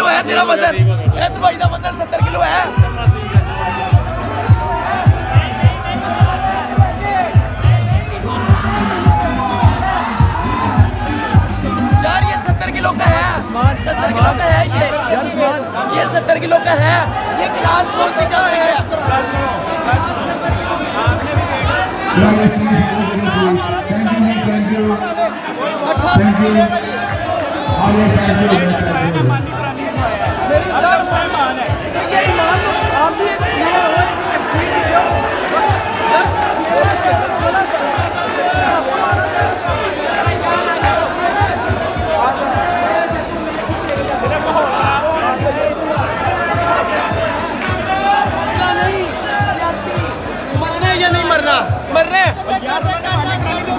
Kilo है, तेरा वज़न। इस भाई का वज़न सत्तर किलो है। यार, ये सत्तर किलो का है। सत्तर किलो का है ये। ये सत्तर किलो का है। ये गिलास कौन का है। अट्ठासी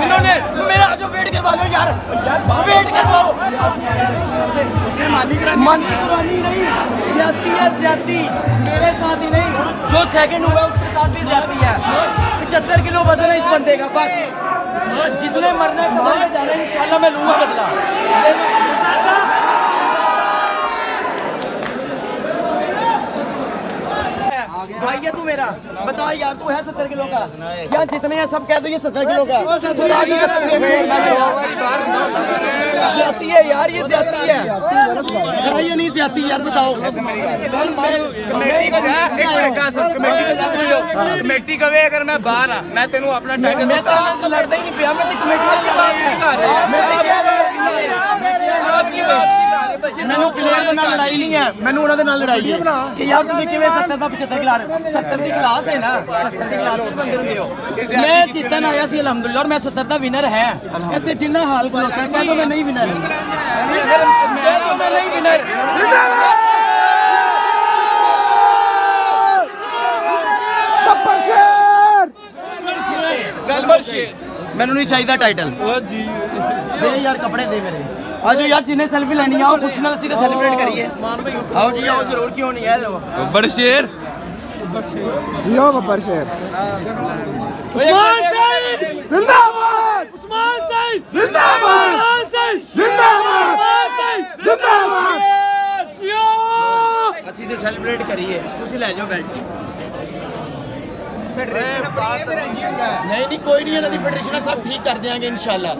इन्होंने मेरा जो वेट करवा लो यार। वेट करवाओ। मानी करानी नहीं ज्यादती है ज्यादती मेरे साथ ही नहीं। जो सेकंड हुआ उसके भी है। पचहत्तर किलो वज़न इस बंदे का, बस। जिसने मरना है जाना मैं लूँगा बदला। भाई है तू मेरा बता यार तू है सत्तर किलो का यार जितने हैं सब कह दो ये सत्तर किलो का है यार ये जाती है ये नहीं जाती यार बताओ कमेटी कवे अगर मैं बाहर आ मैं तेन अपना टाइटल मैं तो ही नहीं पिया मैं तो कमेटी का ਦੇ ਨਾਲ ਲੜਾਈ ਨਹੀਂ ਹੈ ਮੈਨੂੰ ਉਹਨਾਂ ਦੇ ਨਾਲ ਲੜਾਈ ਹੈ ਕਿ ਯਾਰ ਤੁਸੀਂ ਕਿਵੇਂ 70 ਦਾ 75 ਖਿਲਾ ਰਹੇ ਹੋ 70 ਦੀ ਕਲਾਸ ਹੈ ਨਾ 70 ਦੀ ਕਲਾਸ ਦੇ ਬੰਦੇ ਹੁੰਦੇ ਹੋ ਮੈਂ ਜਿੱਤਣ ਆਇਆ ਸੀ ਅਲਹਮਦੁਲਿਲਾ ਔਰ ਮੈਂ 70 ਦਾ ਵਿਨਰ ਹੈ ਇੱਥੇ ਜਿੰਨਾ ਹਾਲ ਖਲੋਤਾ ਕਹਿੰਦਾ ਮੈਂ ਨਹੀਂ ਵਿਨਰ ਮੈਂ ਨਹੀਂ ਵਿਨਰ ਮੈਨੂੰ ਨਹੀਂ ਚਾਹੀਦਾ ਟਾਈਟਲ ਓ ਜੀ ਦੇ ਯਾਰ ਕਪੜੇ ਦੇ ਮੇਰੇ आज यार जिन्हें सेल्फी लेनी है करिए। ज़रूर क्यों नहीं है लो। करिए नहीं नहीं कोई नहीं फेडरेशन सब ठीक कर देंगे इंशाल्लाह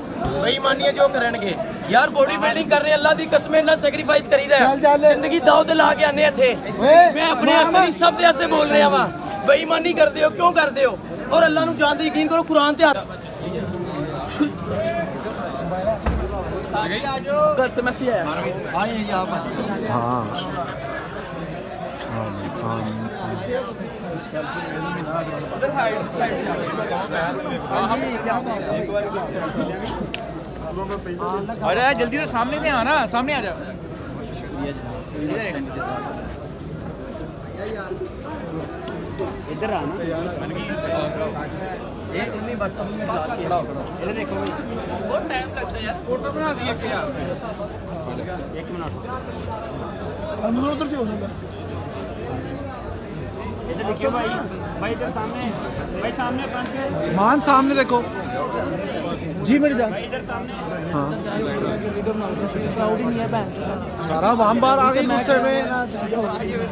बेईमानियाँ जो करेंगे ਯਾਰ ਬੋਡੀ ਬਿਲਡਿੰਗ ਕਰ ਰਹੇ ਅੱਲਾ ਦੀ ਕਸਮ ਇੰਨਾ ਸੈਕਰੀਫਾਈਸ ਕਰੀਦਾ ਹੈ। ਚੱਲ, ਚੱਲ। ਜ਼ਿੰਦਗੀ ਦਾਅ ਤੇ ਲਾ ਕੇ ਆਨੇ ਇੱਥੇ ਓਏ, ਮੈਂ ਆਪਣੇ ਵਾਸਤੇ ਨਹੀਂ ਸਭ ਦੇ ਵਾਸਤੇ ਬੋਲ ਰਿਹਾ ਵਾਂ ਬੇਈਮਾਨੀ ਕਰਦੇ ਹੋ ਕਿਉਂ ਕਰਦੇ ਹੋ ਔਰ ਅੱਲਾ ਨੂੰ ਜਾਣਦੇ ਯਕੀਨ ਕਰੋ ਕੁਰਾਨ ਤੇ ਹੱਥ घर से मैसेज आया आए यहाँ पर अरे जल्दी से सामने से आना सामने आ जा। इधर आना। ये नहीं बस अभी मैं क्लास खड़ा इधर देखो। बहुत टाइम लगता है यार। फ़ोटो बना दिए क्या एक मिनट। अंदर उधर से हो इधर देखिए भाई। भाई इधर सामने। भाई सामने मान सामने देखो। जी मेरी जान। हाँ। सारा वहाँ बार आ गई गुस्से में।